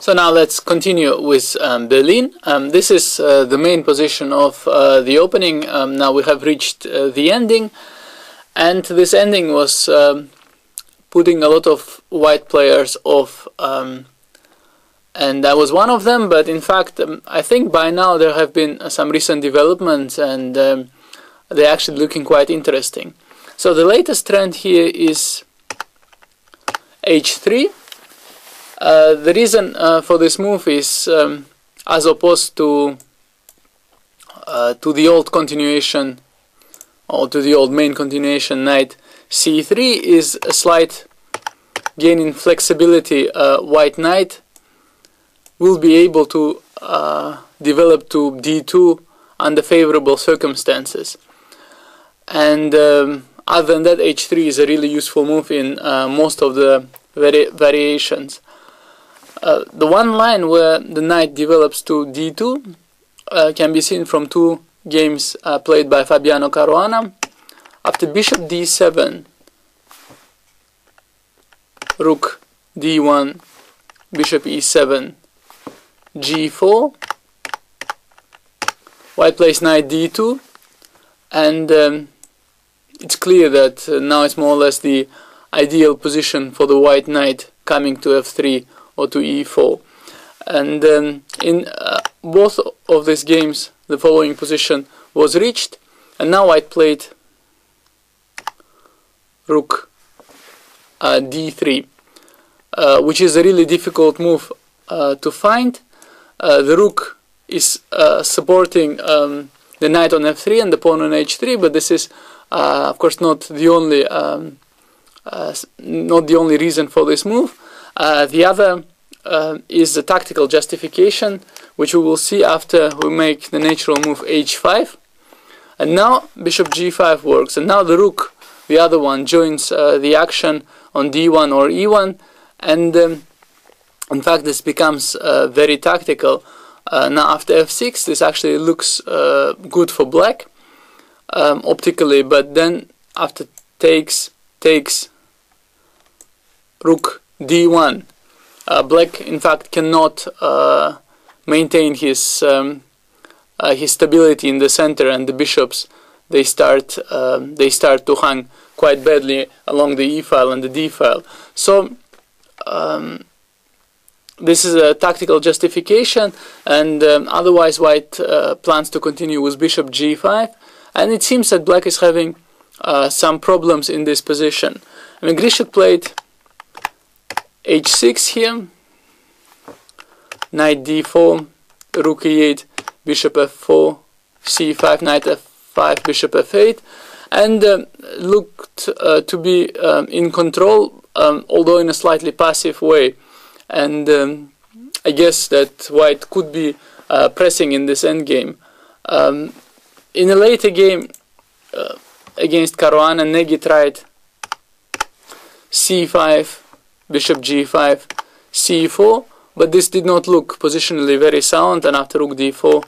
So now let's continue with um, Berlin. Um, this is uh, the main position of uh, the opening. Um, now we have reached uh, the ending, and this ending was um, putting a lot of white players off, um, and I was one of them. But in fact, um, I think by now there have been some recent developments, and they're actually looking quite interesting. So the latest trend here is h3 uh, the reason uh, for this move is um, as opposed to uh, to the old continuation or to the old main continuation knight c3 is a slight gain in flexibility. Uh, white knight will be able to uh, develop to d2 under favorable circumstances. And um, other than that h3 is a really useful move in most of the vari variations uh, the one line where the knight develops to d2 uh, can be seen from two games uh, played by Fabiano Caruana. After bishop d7, rook d1, bishop e7, g4, white plays knight d2, and um, it's clear that uh, now it's more or less the ideal position for the white knight coming to f3 or to e4 and um, in uh, both of these games the following position was reached and now I played rook uh, d3 uh, which is a really difficult move uh, to find. Uh, the rook is uh, supporting um, the knight on f3 and the pawn on h3 but this is of course not the only um, not the only reason for this move. The other uh, is the tactical justification, which we will see after we make the natural move h5. And now bishop g5 works, and now the rook, the other one, joins uh, the action on d1 or e1, and um, in fact this becomes uh, very tactical. Uh, now after f6 this actually looks uh, good for black um, optically, but then after takes, takes, rook d1. Uh, black, in fact, cannot uh, maintain his um, uh, his stability in the center, and the bishops they start um, they start to hang quite badly along the e file and the d file. So. Um, this is a tactical justification, and um, otherwise white uh, plans to continue with bishop g5, and it seems that black is having uh, some problems in this position. I mean, Grischuk played h6 here, knight d4, rook e8, bishop f4, c5, knight f5, bishop f8, and uh, looked uh, to be um, in control, um, although in a slightly passive way. And um, I guess that white could be uh, pressing in this endgame. Um, in a later game uh, against Caruana, Negi tried c5, bishop g5, c4, but this did not look positionally very sound, and after rook d4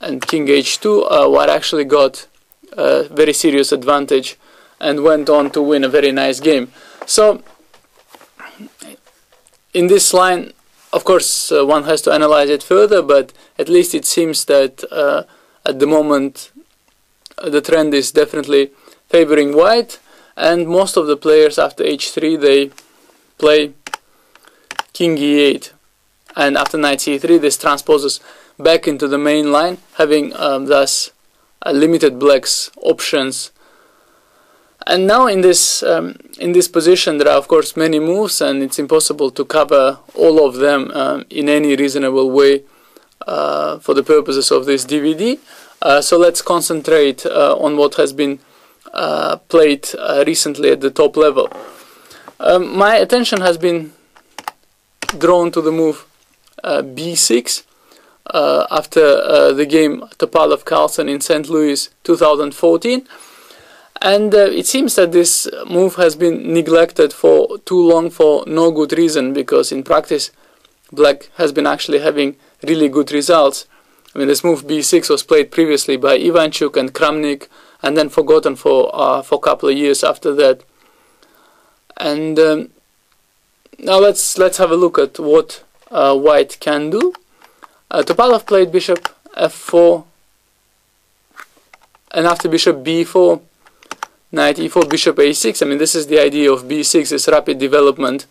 and king h2, uh, White actually got a very serious advantage and went on to win a very nice game. So, in this line, of course, uh, one has to analyze it further, but at least it seems that uh, at the moment uh, the trend is definitely favoring white, and most of the players after h3 they play king e8 and after knight c3 this transposes back into the main line having um, thus limited black's options. And now in this um, in this position there are of course many moves and it's impossible to cover all of them um, in any reasonable way uh, for the purposes of this DVD uh, so let's concentrate uh, on what has been uh, played uh, recently at the top level um, my attention has been drawn to the move uh, b6 uh, after uh, the game Topalov Carlsen in St. Louis 2014 and uh, it seems that this move has been neglected for too long for no good reason because in practice black has been actually having really good results. I mean this move b6 was played previously by Ivanchuk and Kramnik and then forgotten for uh, for a couple of years after that and um, now let's let's have a look at what uh, white can do. Uh, Topalov played bishop f4 and after bishop b4 knight e4 bishop a6 I mean this is the idea of b6 this rapid development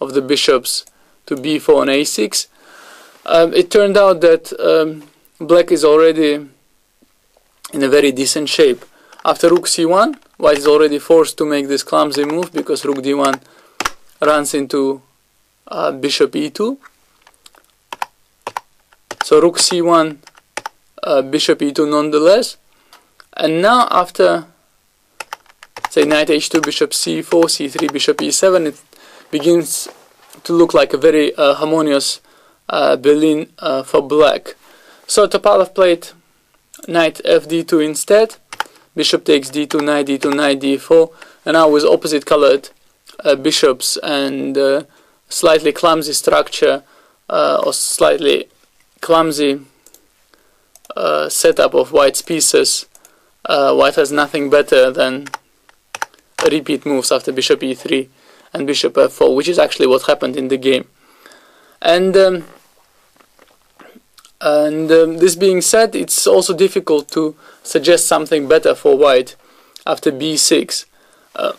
of the bishops to b4 and a6 um, it turned out that um, black is already in a very decent shape after rook c1 white is already forced to make this clumsy move because rook d1 runs into uh, bishop e2 so rook c1 uh, bishop e2 nonetheless. And now after say knight h2 bishop c4 c3 bishop e7 it begins to look like a very uh, harmonious uh, Berlin uh, for black. So Topalov played knight fd2 instead bishop takes d2 knight d2 knight d4 and now with opposite colored uh, bishops and uh, slightly clumsy structure uh, or slightly clumsy setup of white's pieces uh, white has nothing better than repeat moves after bishop e3 and bishop f4 which is actually what happened in the game. And um, and um, this being said it's also difficult to suggest something better for white after b6 uh,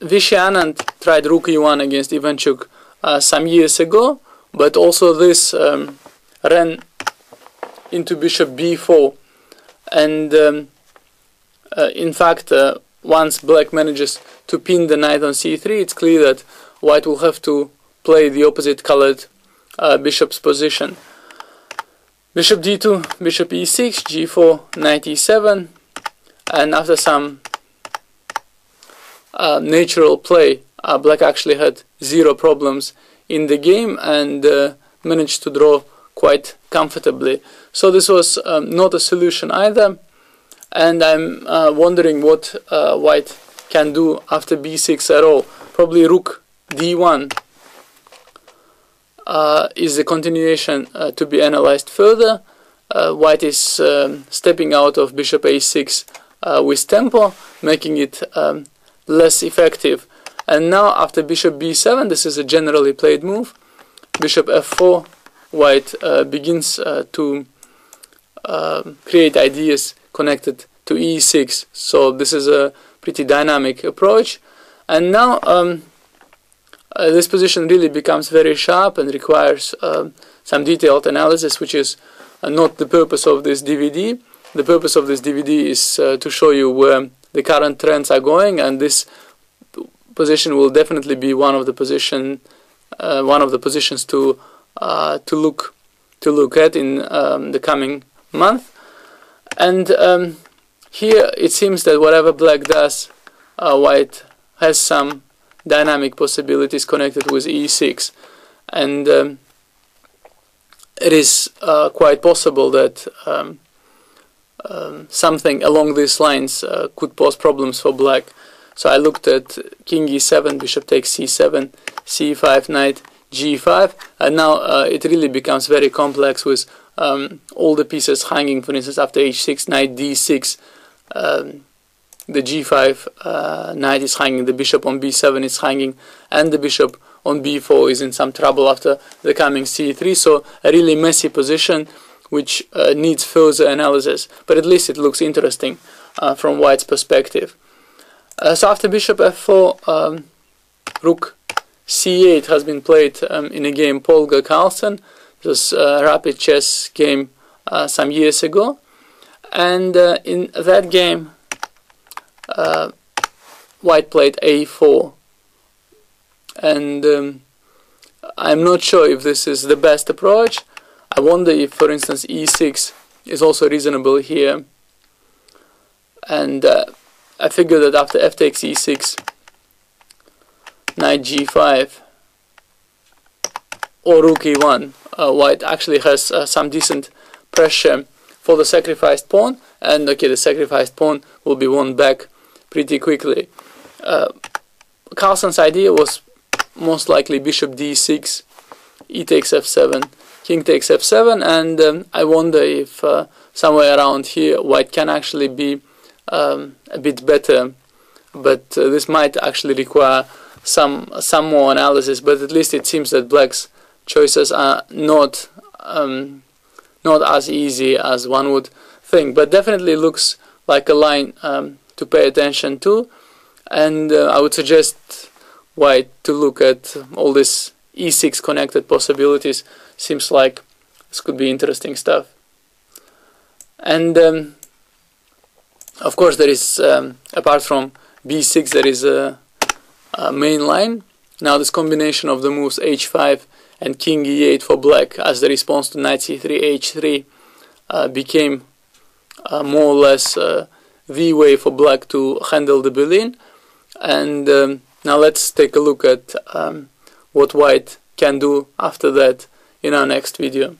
Vishy Anand tried rook e1 against Ivanchuk uh, some years ago but also this um, ran into bishop b4 and um, uh, in fact, uh, once black manages to pin the knight on c3, it's clear that white will have to play the opposite colored uh, bishop's position. Bishop d2, bishop e6, g4, knight e7, and after some uh, natural play, uh, black actually had zero problems in the game and uh, managed to draw quite comfortably. So this was um, not a solution either and I'm uh, wondering what uh, white can do after b6 at all. Probably rook d1 uh, is the continuation uh, to be analyzed further. Uh, white is um, stepping out of bishop a6 uh, with tempo, making it um, less effective. And now after bishop b7, this is a generally played move. Bishop f4, white begins to um, create ideas connected to e6 so this is a pretty dynamic approach and now um, uh, this position really becomes very sharp and requires uh, some detailed analysis which is uh, not the purpose of this DVD the purpose of this DVD is uh, to show you where the current trends are going and this position will definitely be one of the position uh, one of the positions to uh, to look to look at in um, the coming month. And um, here it seems that whatever black does, white has some dynamic possibilities connected with e6 and um, it is uh, quite possible that um, um, something along these lines uh, could pose problems for black. So I looked at king e7, bishop takes c7, c5, knight g5, and now uh, it really becomes very complex with um, all the pieces hanging, for instance, after h6, knight d6, um, the g5 uh, knight is hanging, the bishop on b7 is hanging, and the bishop on b4 is in some trouble after the coming c3. So a really messy position which uh, needs further analysis, but at least it looks interesting uh, from white's perspective. Uh, so after bishop f4, um, rook c8 has been played um, in a game Polgar Carlsen. It was a rapid chess game uh, some years ago and uh, in that game uh, white played a4 and um, I'm not sure if this is the best approach. I wonder if for instance e6 is also reasonable here. And uh, I figure that after f takes e6 knight g5 or rook e1 uh, white actually has uh, some decent pressure for the sacrificed pawn. And okay the sacrificed pawn will be won back pretty quickly. Uh, Carlsen's idea was most likely bishop d6, e takes f7, king takes f7 and um, I wonder if uh, somewhere around here white can actually be um, a bit better but uh, this might actually require some some more analysis but at least it seems that black's choices are not um, not as easy as one would think, but definitely looks like a line um, to pay attention to. And uh, I would suggest White to look at all these e6 connected possibilities. Seems like this could be interesting stuff. And um, of course, there is um, apart from b6, there is a, a main line. Now, this combination of the moves h5 and king e8 for black as the response to knight c3 h3 uh, became uh, more or less uh, the way for black to handle the Berlin and um, now let's take a look at um, what white can do after that in our next video